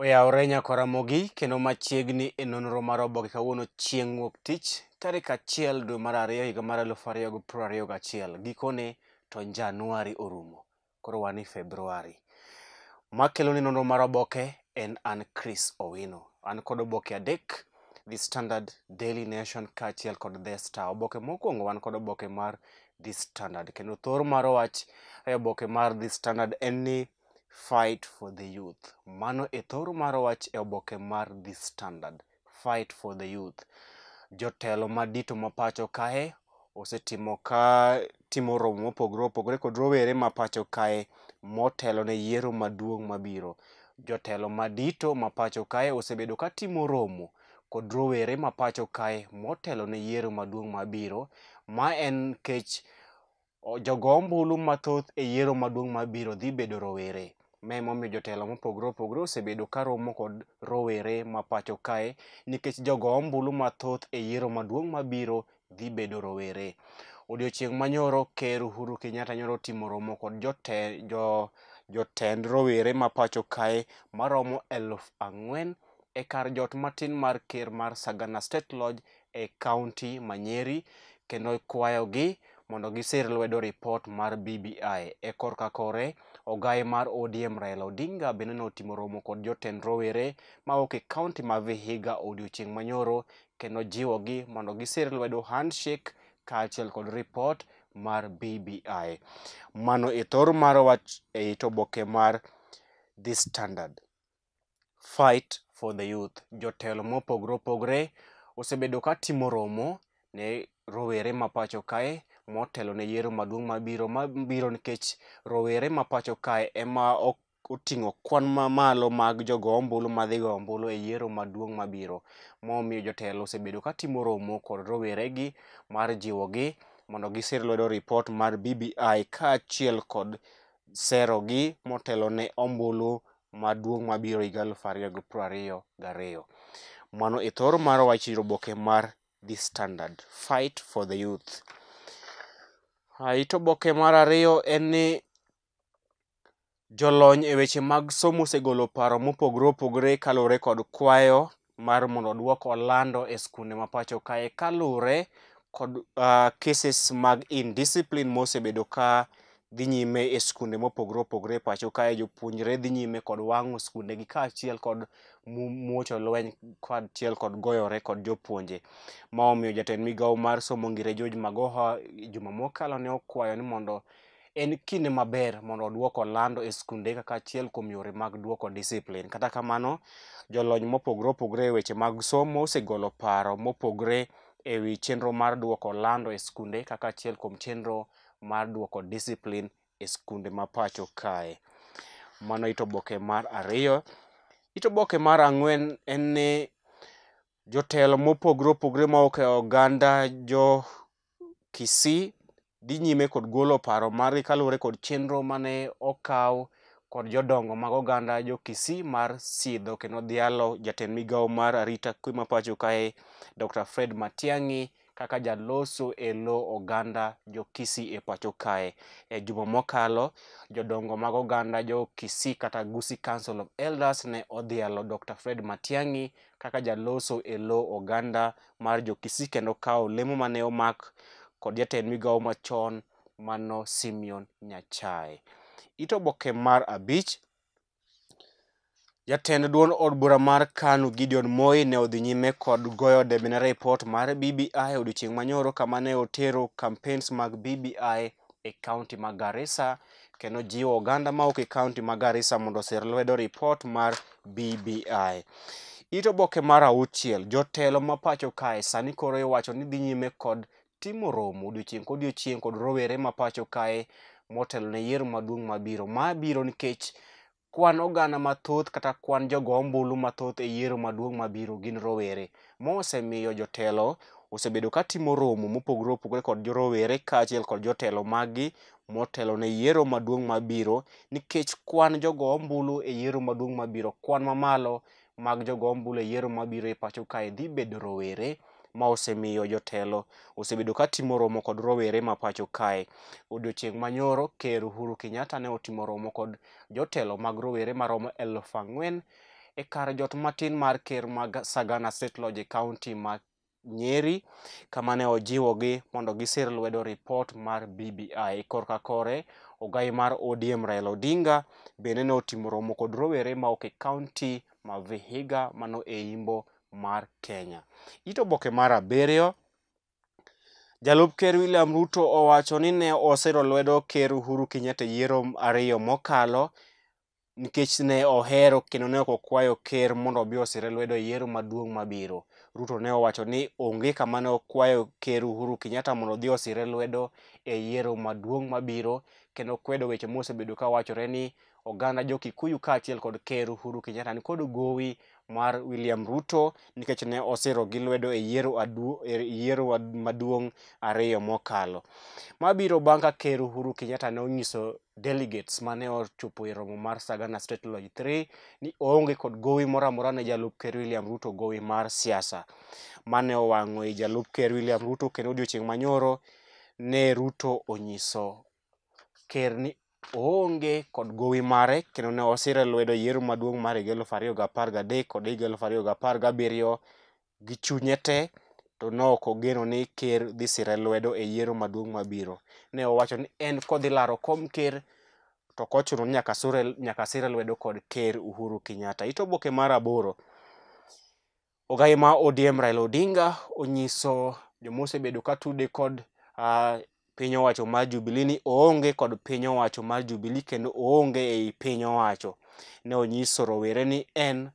Oyawore nyakoramogi kendo machiegni e nonro mar oboke kawuono chieng' wuok tich tarik achiel dwe mar ariyo higa mar aluf ariyo gi piero ariyo gachiel gikone to Januari orumo. koro wan e February. Makelo ni nonro mar oboke en an Chris Owino. An kod oboke adek, The Standard, Daily Nation kaachiel kod The Star. Oboke mokwongo wan kod oboke mar The Standard kendo thor mar wach e oboke mar The Standard en ni Fight for the Youth. Mano e thor mar wach e oboke mar The Standard. Fight for the youth. Jotelo madito ma pacho kae osetimo ka timo romo mopogore opogore kod rowere ma pacho kae motelo ne yiero maduong' mabiro. Jotelo madito ma pacho kae osebedo ka timo romo kod rowere ma pacho kae motelo ne yiero maduong' mabiro. Ma en kech Jogo ombulu mathoth e yiero maduong' mabiro dhi bedo rowere. Ma emomiyo jotelo mopogore opogore osebedo ka romo kod rowere ma pacho kae nikech jogo ombulu mathoth e yiero maduong' mabiro dhi bedo rowere. Odiochieng' manyoro ker Uhuru Kenyatta nyoro otimo romo kod jotend rowere ma pacho kae maromo eluf ang'wen e kar jot matin mar ker mar Sagana State Lodge e kaunti ma Nyeri kendo kwayogi mondo gisir lwedo ripot mar BBI. E korka kore, ogaye mar ODM Raila Odinga bende notimo romo kod jotend rowere mawuok e kaunti ma Vihiga odiechieng' manyoro kendo jiwogi mondo gisir lwedo handshake kaachiel kod ripot mar BBI. Mano e thor mar wach e it oboke mar The Standard. Fight for the Youth. Jotelo mopogre opogre osebedo ka timo romo ne rowere ma pacho kae motelo ne yiero maduong' mabiro mabiro nikech rowere ma pacho kae ema ok oting'o kwan mamalo mag jogo ombulu madhi go ombulu e yiero maduong' mabiro. Momiyo jotelo osebedo ka timo romo kod rowere gi mar jiwo gi mondo gisir lwedo ripot mar BBI kaachiel kod sero gi motelo ne ombulu maduong' mabiro higa aluf ariyo gi piero ariyo gariyo. Mano e thor mar wach ir oboke mar The Standard, Fight for the Youth. Ah, It oboke mar ariyo en ni jolony e weche mag somo osegolo paro mopogore opogore kaluwore kod kwayo mar mondo odwok Orlando e skunde ma pacho kae kaluwre kod uh, cases mag indiscipline mosebedo ka dhi nyime e skunde mopogore opogore e pacho kae jopuonjre dhi nyime kod wang'o skundegi kaachiel kod mu- muocho lweny kaachiel kod goyore kod jopuonje ma omiyo jatend migawo mar somo ngire George Magoha juma mokalo ne okwayo ni mondo En kinde maber mondo odwoko lando e skunde kaka achiel kuom yore mag dwoko disiplin. Kata kamano, jolony mopogore opogore e weche mag somo osegolo paro mopogore e wi chenro mar dwoko lando e skunde kaka achiel kuom chenro mar dwoko disiplin e skunde ma pacho kae. Mano it oboke mar ariyo. It oboke mar ang'wen en ni jotelo mopogre opogre mawuok e oganda jo Kisii dhi nyime kod golo paro margi kaluwore kod chenro mane okaw kod jodongo mag oganda jo Kisii mar sidho kendo dhialo jatend migawo mar arita kwe ma pacho kae Dr. Fred Matiang'i kaka jaloso e lo oganda jo-Kisii e pacho kae. E juma mokalo, jodongo mag oganda jo-Kisii kata Gusii Council of Elders ne odhialo Dr. Fred Matiang'i kaka jaloso e lo oganda mar jo-Kisii kendo kawo lemo mane omak kod jatend migawo machon mano Simeon Nyachae. It oboke mar abich Jatend duond od bura mar KANU Gideon Moi ne odhi nyime kod goyo debe ne ripot mar BBI e odiechieng' manyoro kama ne otero campaigns mag BBI e kaunti ma Garissa kendo jiwo oganda mawuok e kaunti ma Garissa mondo osir lwedo ripot mar BBI. It oboke mar auchiel, jotelo ma pacho kae sani koro iwacho ni dhi nyime kod timo romo odiochieng' kodiochieng' kod rowere ma pacho kae motelo ne yiero maduong' mabiro. Ma biro nikech kwan oganda mathoth kata kwan jogo ombulu mathoth e yiero maduong' mabiro gin rowere. Ma osemiyo jotelo osebedo ka timo romo mopogore opogore kod rowere kaachiel kod jotelo maggi motelo ne yiero maduong' mabiro nikech kwan jogo ombulu e yiero maduong' mabiro kwan mamalo mag jogo ombulu e yiero mabiro e pacho kae dhi bedo rowere ma osemiyo jotelo osebedo ka timo romo kod rowere ma pacho kae. Odiochieng' manyoro ker Uhuru Kenyatta ne otimo romo kod jotelo mag rowere maromo eluf ang'wen e kar jot matin mar ker mag Sagana State Lodge e kaunti ma Nyeri kama ne ojiwogi mondo gisir lwedo ripot mar BBI. Korka kore, ogai mar ODM Raila Odinga bende ne otimo romo kod rowere maok e kaunti ma Vihiga mano e imbo mar Kenya. It oboke mar abiriyo, Jalup Ker William Ruto owacho ni ne osiro lwedo Ker Uhuru Kenyatta e yiero ariyo mokalo nikech ne ohero kendo ne ok okwayo ker mondo obi osire lwedo e yiero maduong' mabiro. Ruto ne owacho ni onge kama ne okwayo ker Uhuru Kenyatta mondo odhi osire lwedo e yiero maduong' mabiro kendo kwedo weche mosebedo ka wachore ni oganda jo Kikuyu kaachiel kod ker Uhuru Kenyatta ni kod gowi mar William Ruto nikech ne osiro gi lwedo e yiero aduo e yiero maduong' ariyo mokalo. Mabiro bang' ka ker Uhuru Kenyatta ne onyiso delegates mane ochopo e romo mar Sagana State Lodge 3 ni oonge kod gowi moro amora ne jalup ker William Ruto gowi mar siasa mane owang'o i jalup ker William Ruto kendo odiochieng' manyoro ne Ruto onyiso ker ni oonge kod gowi mare kendo ne osire lwedo yiero maduong' mar higa eluf ariyo gapar gadek kod higa eluf ariyo gapar gabiriyo gi chunye te to ne ok ogeno ni ker dhi sire lwedo e yiero maduong' mabiro. Ne owacho ni en kodhi laro kom ker to ok ochuno ni nyaka sure nyaka sire lwedo kod ker Uhuru Kenyatta. It oboke mar aboro, ogai ma ODM Raila Odinga onyiso joma osebedo ka tude kod ah, piny owacho mar Jubilee ni oonge kod piny owacho mar Jubilee kendo oonge ei piny owacho. Ne onyiso rowere ni en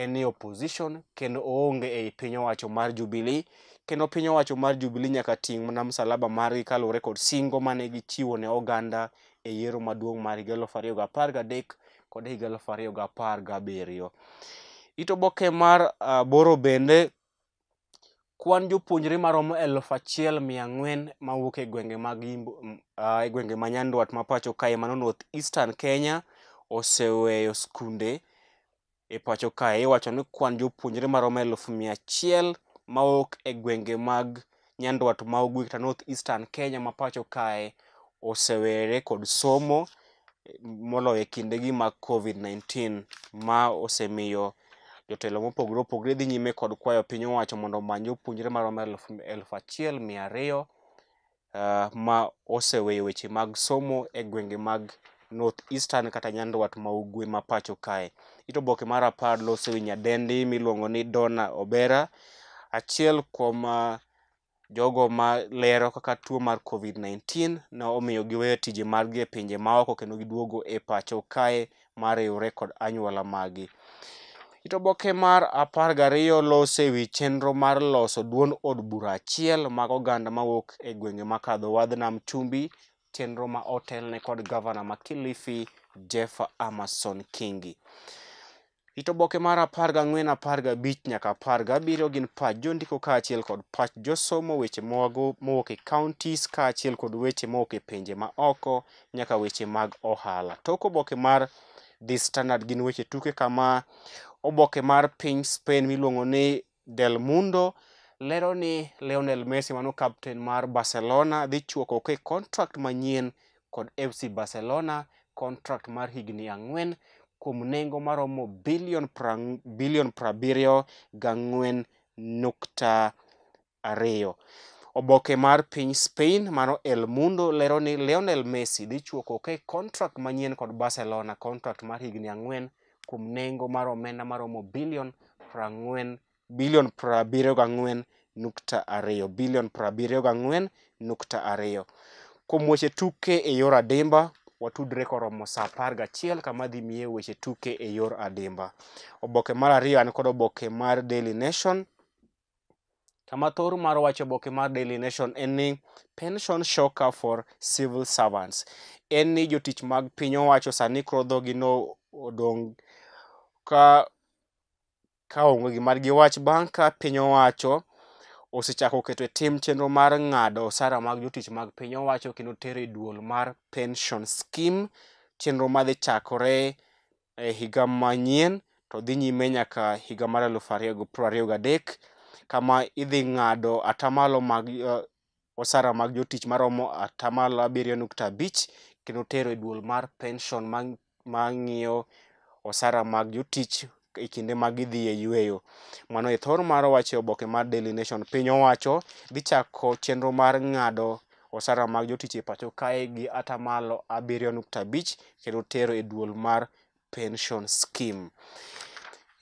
en ni opposition kendo oonge ei piny owacho mar Jubilee kendo piny owacho mar Jubilee nyaka ting' mana msalaba margi kaluwore kod singo mane gichiwo ne oganda e yiero maduong' mar higa elfu ariyo ga apar gadek kod higa elfu ariyo ga apar gabiriyo. It oboke mar ah, boro bende kwan jopuonjre maromo eluf achiel mia ang'wen mawuok e gwenge mag Imbo- m- ah, e gwenge ma nyandwat ma pacho kae mano north eastern kenya oseweyo skunde e pacho kae iwacho ni kwan jopuonjre maromo eluf mia achiel mawuok e gwenge mag nyandwat ma ugwe kata north eastern kenya ma pacho kae osewere kod somo eh, moloyo e kindegi mag covid-19 ma osemiyo Jotelo mopogore opogore dhi nyime kod kwayo piny owacho mondo omany jopuonjre maromo elfu achiel mia ariyo eh, ma oseweyo weche mag somo e gwenge mag North Eastern kata Nyandwat ma Ugwe ma pacho kae. It oboke mar apar loso wi nyadendi miluongo ni Donna Obera, achiel kuom ah, jogo ma lero kaka tuo mar Covid-19 ne omiyo giweyo tije margi e pinje maoko kendo giduogo e pacho kae ma riwre kod anyuola maggi. It oboke mar apar gariyo loso e wi chenro mar loso duond od bura achiel mag oganda mawuok e gwenge makadho wadh nam chumbi, chenro ma otelne kod gavana ma Kilifi, Jepha Amason Kingi. It oboke mar apar gang'wen, apar gabich nyaka apar gabiriyo gin pach jondiko kaachiel kod pach josomo, weche mowago mowuok e counties kaachiel kod weche mowuok e pinje ma oko nyaka weche mag ohala. Tok oboke mar The Standard gin weche tuke kama oboke mar piny Spain miluongo ni Del Mundo lero ni Lionel Messi mano kapten mar Barcelona dhi chuo koke contract manyien kod FC Barcelona, contract mar higni ang'wen kuom nengo maromo bilion prang- bilion prabiriyo gang'wen nukta ariyo. Oboke mar piny Spain mano El Mundo lero ni Lionel Messi dhi chuo koke contract manyien kod Barcelona, contract mar higni ang'wen kuom nengo mar omenda maromo bilion prang'wen bilion prabiriyo gang'wen nukta ariyo bilion prabiriyo gang'wen nukta ariyo. Kuom weche tuke e yor adimba, watudre koromo saa apar gachiel kama dhi miye weche tuke e yor adimba. Oboke mar ariyo an kod oboke mar Daily Nation Kama thor mar wach oboke mar Daily Nation en ni pension shocker for civil servants. En ni jotich mag piny owacho sani koro dhogi no odong' ka ka onge gima giwach bang' ka piny owacho osechako keto e tim chenro mar ng'ado osara mag jotich mag piny owacho kendo tero e duol mar pension scheme chenro madhi chakore e higa manyien to dhi nyime nyaka higa mar aluf ariyo gi piero ariyo gadek kama idhi ng'ado atamalo mag eh, osara mag jotich maromo atamalo abiriyo nukta abich kendo tero e duol mar pension ma- mang'iyo osara mag jotich e kinde ma gidhi e yueyo. Mano e thor mar wach e oboke mar Daily Nation. Piny owacho dhi chako chenro mar ng'ado Osara mag jotich e pacho kae gi atamalo abiriyo nukta abich kendo tero e duol mar pension scheme.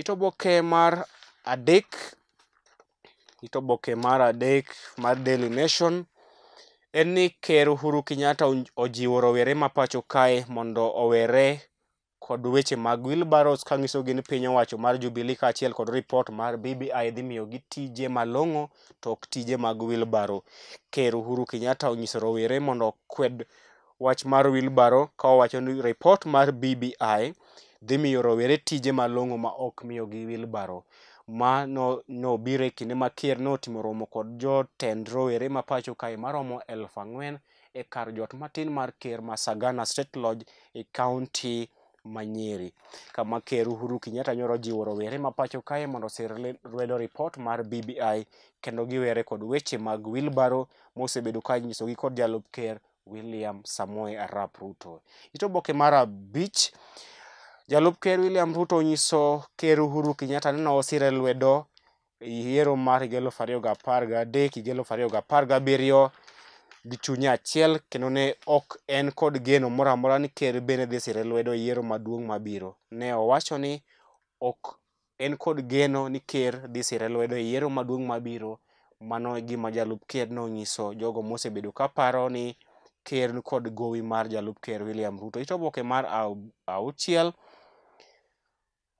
It oboke mar adek it oboke mar adek mar Daily Nation en ni Ker Uhuru Kenyatta ojiwo rowere ma pacho kae mondo owere kod weche mag wheelbarrows ka nyisogi ni piny owacho mar Jubilee kaachiel kod ripot mar BBI dhi miyogi tije malong'o to ok tije mag wheelbarrow. Ker Uhuru Kenyatta onyiso rowere mondo okwed wach mar wheelbarrow ka owacho ni ripot mar BBI dhi miyo rowere tije malong'o ma ok miyogi wheelbarrow. Ma no nobiro e kinde ma ker notimo romo kod jotend rowere ma pacho kae maromo elfu ang'wen e kar jot matin mar ker ma Sagana State Lodge e kaunti ma Nyeri, kama ker Uhuru Kenyatta nyoro jiwo rowere ma pacho kae mondo osir le- lwedo ripot mar BBI kendo giwere kod weche mag wheelbarrow mosebedo ka inyisogi kod jalup ker William Samoei Arap Ruto. Ito oboke mar abich, jalup ker William Ruto onyiso ker Uhuru Kenyatta ni nosire lwedo yiero mar higa eluf ariyo ga apar ga adek higa eluf ariyo ga apar ga abiriyo gi chuny achiel kendo ne ok en kod geno moro amora ni ker bende dhi sire lwedo yiero maduong' mabiro. Ne owacho ni ok en kod geno ni ker dhi sire lwedo yiero maduong' mabiro. Mano e gima jalup ker nonyiso jogo mosebedo ka paro ni ker nikod gowi mar jalup ker William Ruto. It oboke mar auchiel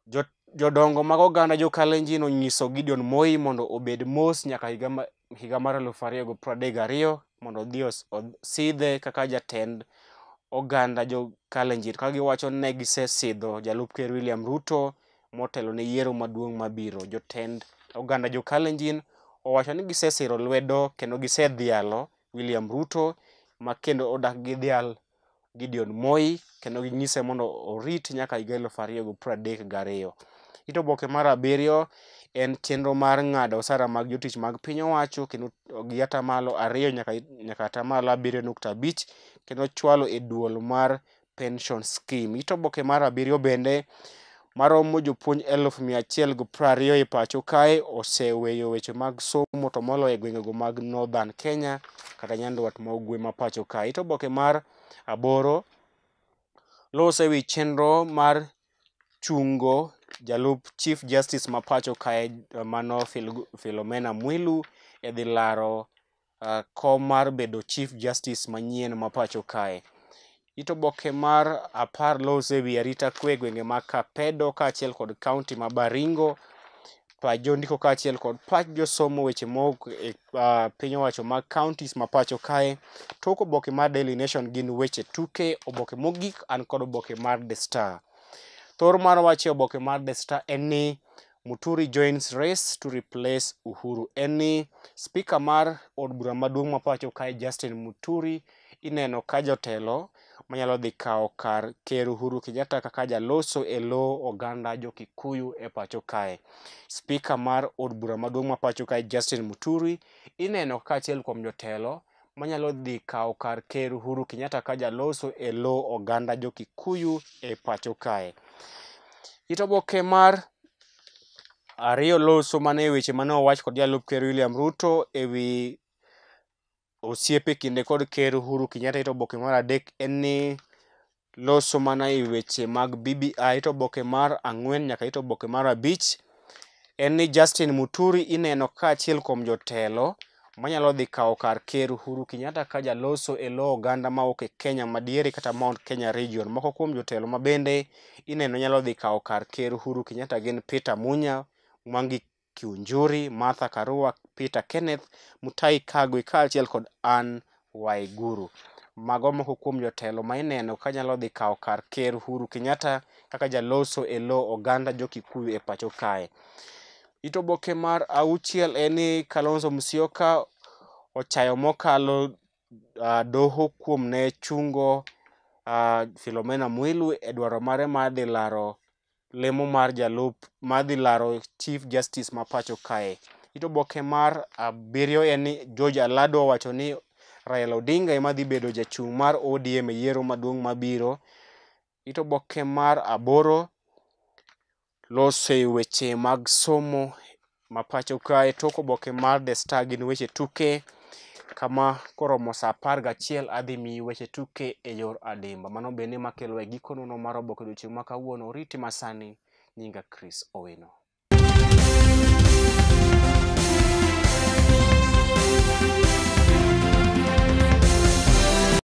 Jo, jodongo mag oganda jokalenjin onyiso Gideon Moi mondo obed mos nyaka higa, ma, higa mar 2032 mondo odhi os- osidhe kaka jatend oganda jokalenjin ka giwacho ne gisesidho jalup ker William Ruto motelo ne yiero maduong' mabiro. Jotend oganda jokalenjin owacho ni gisesiro lwedo kendo gisedhialo William Ruto ma kendo odak gi dhial Gideon Moi kendo ginyise mondo orit nyaka higa eluf ariyo gi piero adek gariyo. It oboke mar abiriyo en chenro mar ng'ado osara mag jotich mag piny owacho kendo gi atamalo ariyo nyaka nyaka atamalo abiriyo nukta abich kendo chwalo e duol mar pension scheme. It oboke mar abiriyo bende maromo jopuonj eluf mia achiel gi piero ariyo e pacho kae oseweyo weche mag somo to moloyo e gwengego mag Northern Kenya kata nyandwat ma ugwe ma pacho kae. To oboke mar aboro lose wi chenro mar chungo jalup Chief Justice ma pacho kae mano Philomena Mwilu e dhi laro uh, kom mar bedo Chief Justice manyien ma pacho kae. It oboke mar apar los e wi arita kwe e gwenge mag Kapedo kaachiel kod kaunti ma Baringo, pach jondiko kaachiel kod pach josomo weche mowuok e uh, piny owacho mag counties ma pacho kae. Tok oboke mar Daily Nation gin weche tuke, oboke mogik an kod oboke mar The Star. Thor mar wach e oboke mar The Star en ni Muturi joins race to replace Uhuru. En ni spika mar od bura maduong' ma pacho kae Justin Muturi ineno ka jotelo manyalo dhi kawo kar ker Uhuru Kenyatta kaka jaloso e lo oganda jo Kikuyu e pacho kae. Spika mar od bura maduong' ma pacho kae Justin Muturi ineno kaachiel kuom jotelo manyalo dhi kawo kar ker Uhuru Kenyatta ka jaloso e lo oganda jo Kikuyu e pacho kae. It oboke mar ariyo loso mana e weche mane owach kod jalup ker William Ruto e wi osiepe kinde kod ker Uhuru Kenyatta. It oboke mar adek en ni loso mana e weche mag BBI to oboke mar ang'wen nyaka ito oboke mar abich en ni Justin Muturi ineno ka achiel kuom jotelo manyalo dhi kawo kar ker Uhuru Kenyatta ka jaloso e lo oganda mawuok e Kenya madiere kata Mount Kenya region. Moko kuom jotelo mabende ineno nyalo dhi kawo kar ker Uhuru Kenyatta gin Peter Munya, Mwangi Kiunjuri, Martha Karua, Peter Kenneth, Mutai Kagwe kaachiel kod Ann Waiguru. Mago moko kuom jotelo ma ineno ka nyalo dhi kawo kar ker Uhuru Kenyatta kaka jaloso e lo oganda jo Kikuyu e pacho kae. It oboke mar auchiel en ni Kalonzo Musyoka ochayo mokalo ah, doho kuom ne chungo ah, Philomena Mwilu e dwaro mare mar dhi laro lemo mar jalup madhi laro Chief Justice ma pacho kae. It oboke mar abiriyo en ni George Alado owacho ni Raila Odinga ema dhi bedo jachung' mar ODM e yiero maduong' mabiro. It oboke mar aboro lose weche mag somo ma pacho kae. Tok oboke mar The Star gin weche tuke kama koromo saa apar gachiel adhi miyi weche tuke e yor adimba. Mano be ne makelo e giko nono mar oboke odiochieng' ma kawuono. Oriti ma sani, nyinga Chris Owino.